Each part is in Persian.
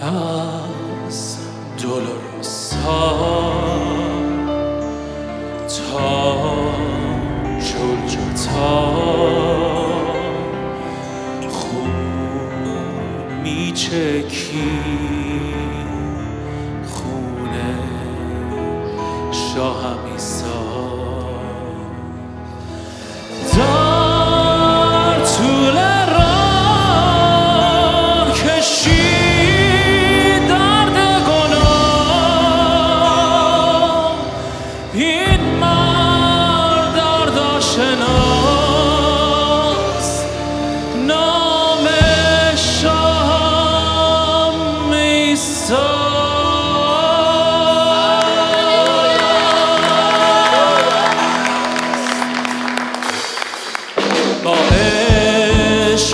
از دولوروسا تا جلجتا خون میچکی خونه شاهم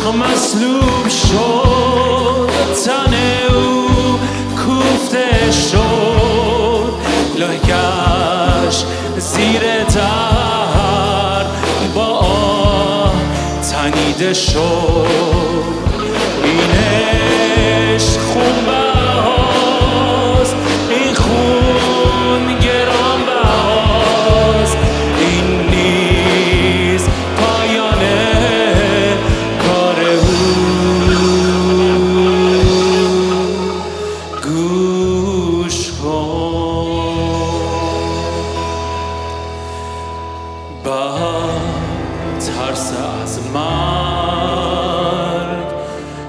عشق مسلوب شد تن او کوفته شد. لایگش زیر در با آه تنیده شد. این ترس از مرگ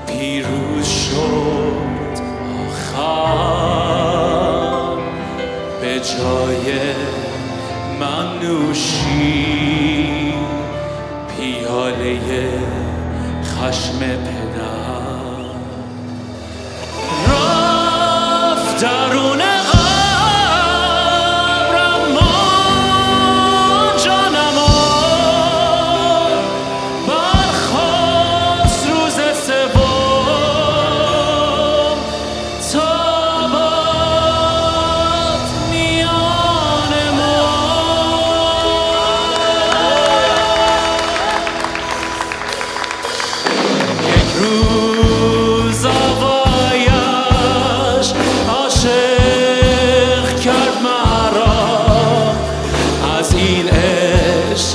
پیروز شد آخر. به جای من نوشی پیاله خشم پدر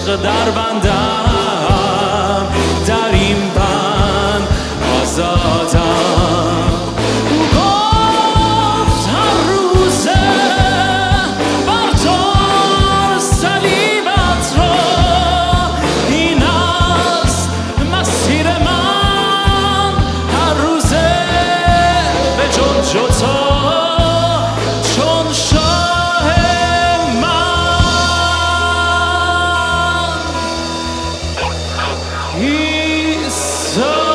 عشق در بندم من ایسا